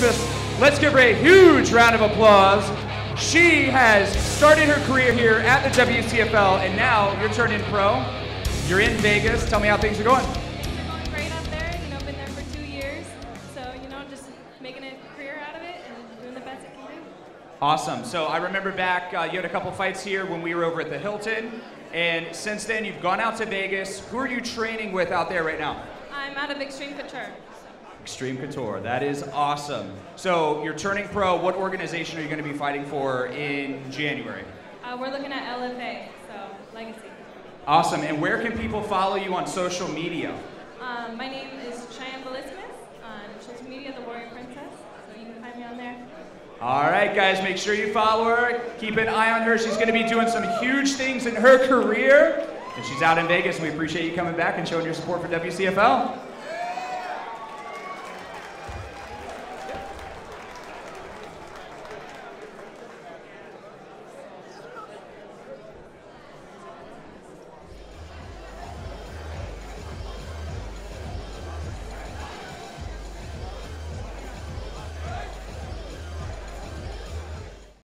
Christmas. Let's give her a huge round of applause. She has started her career here at the WCFL, and now you're turning pro. You're in Vegas. Tell me how things are going. They're going great up there. You know, been there for two years. So, you know, just making a career out of it and doing the best I can do. Awesome. So I remember back, uh, you had a couple fights here when we were over at the Hilton, and since then you've gone out to Vegas. Who are you training with out there right now? I'm out of Extreme Couture. Extreme Couture. That is awesome. So you're turning pro. What organization are you going to be fighting for in January? Uh, we're looking at LFA, so Legacy. Awesome. And where can people follow you on social media? Um, my name is Chyanne Vlismas on social media, The Warrior Princess. So you can find me on there. All right, guys, make sure you follow her. Keep an eye on her. She's going to be doing some huge things in her career. And she's out in Vegas, and we appreciate you coming back and showing your support for WCFL.